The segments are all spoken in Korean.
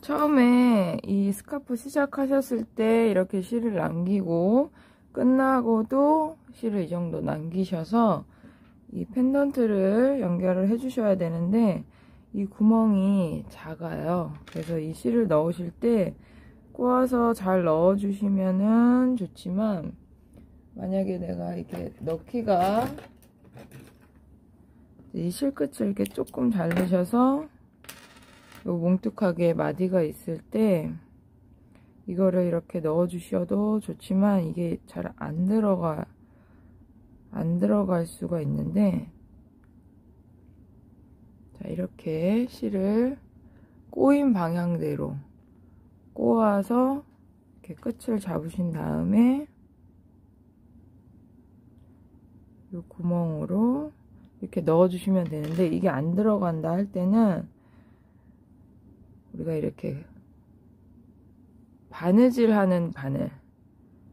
처음에 이 스카프 시작하셨을 때 이렇게 실을 남기고 끝나고도 실을 이 정도 남기셔서 이 펜던트를 연결을 해 주셔야 되는데 이 구멍이 작아요. 그래서 이 실을 넣으실 때 꼬아서 잘 넣어 주시면은 좋지만 만약에 내가 이렇게 넣기가 이 실끝을 이렇게 조금 잘르셔서 요 뭉툭하게 마디가 있을 때 이거를 이렇게 넣어 주셔도 좋지만 이게 잘 안 들어가 안 들어갈 수가 있는데 자 이렇게 실을 꼬인 방향대로 꼬아서 이렇게 끝을 잡으신 다음에 이 구멍으로 이렇게 넣어주시면 되는데 이게 안 들어간다 할 때는 우리가 이렇게 바느질 하는 바늘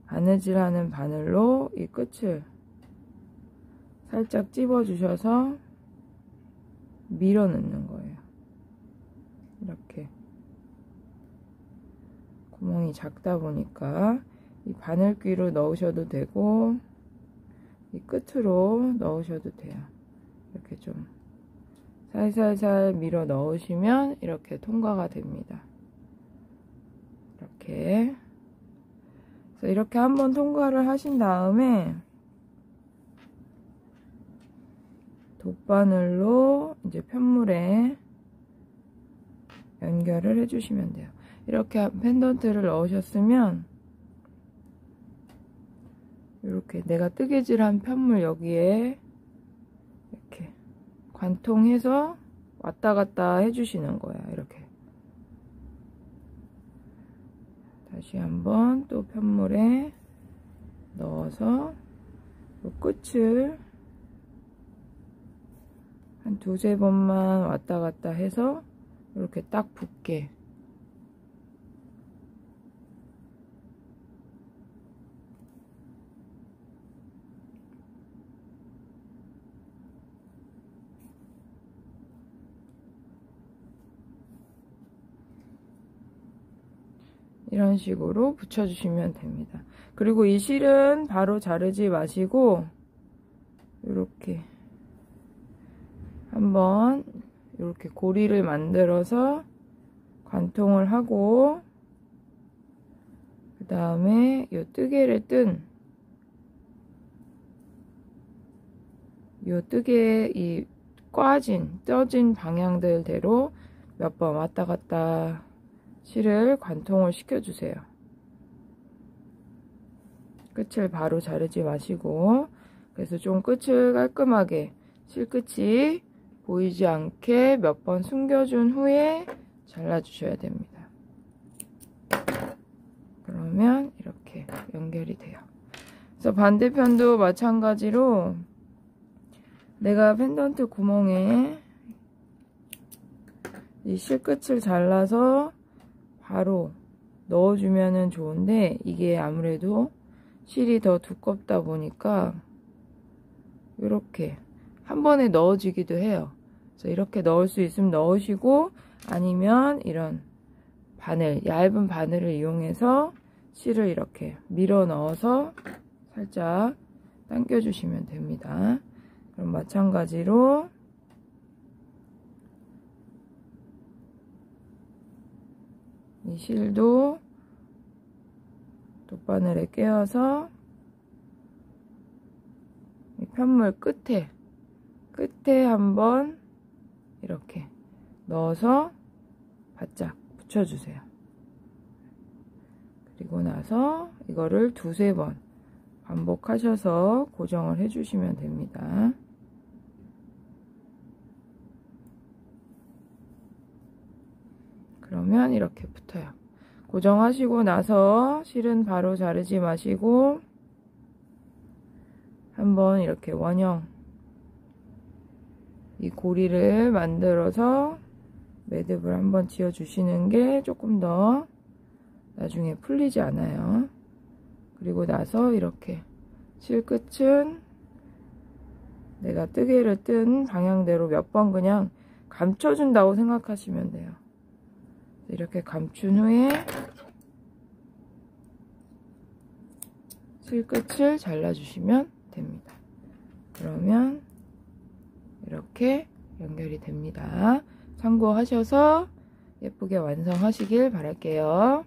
바느질 하는 바늘로 이 끝을 살짝 찝어 주셔서 밀어 넣는 거예요. 이렇게. 구멍이 작다 보니까 이 바늘귀로 넣으셔도 되고 이 끝으로 넣으셔도 돼요. 이렇게 좀 살살살 밀어 넣으시면 이렇게 통과가 됩니다 이렇게 이렇게 한번 통과를 하신 다음에 돗바늘로 이제 편물에 연결을 해주시면 돼요. 이렇게 펜던트를 넣으셨으면 이렇게 내가 뜨개질한 편물 여기에 관통해서 왔다 갔다 해주시는 거야. 이렇게 다시 한번 또 편물에 넣어서 끝을 한 두세 번만 왔다 갔다 해서 이렇게 딱 붙게 이런 식으로 붙여주시면 됩니다. 그리고 이 실은 바로 자르지 마시고 이렇게 한번 이렇게 고리를 만들어서 관통을 하고 그 다음에 이 뜨개를 뜬 이 뜨개 이 꽈진 쪄진 방향들대로 몇 번 왔다 갔다 실을 관통을 시켜주세요. 끝을 바로 자르지 마시고 그래서 좀 끝을 깔끔하게 실끝이 보이지 않게 몇 번 숨겨준 후에 잘라주셔야 됩니다. 그러면 이렇게 연결이 돼요. 그래서 반대편도 마찬가지로 내가 펜던트 구멍에 이 실끝을 잘라서 바로 넣어주면 좋은데 이게 아무래도 실이 더 두껍다 보니까 이렇게 한 번에 넣어지기도 해요. 그래서 이렇게 넣을 수 있으면 넣으시고 아니면 이런 바늘, 얇은 바늘을 이용해서 실을 이렇게 밀어 넣어서 살짝 당겨주시면 됩니다. 그럼 마찬가지로 이 실도 돗바늘에 꿰어서 이 편물 끝에 끝에 한번 이렇게 넣어서 바짝 붙여주세요. 그리고 나서 이거를 두세 번 반복하셔서 고정을 해주시면 됩니다. 그러면 이렇게 붙어요. 고정하시고 나서 실은 바로 자르지 마시고 한번 이렇게 원형 이 고리를 만들어서 매듭을 한번 지어 주시는 게 조금 더 나중에 풀리지 않아요 그리고 나서 이렇게 실 끝은 내가 뜨개를 뜬 방향대로 몇 번 그냥 감춰준다고 생각하시면 돼요 이렇게 감춘 후에 실끝을 잘라주시면 됩니다. 그러면 이렇게 연결이 됩니다. 참고하셔서 예쁘게 완성하시길 바랄게요.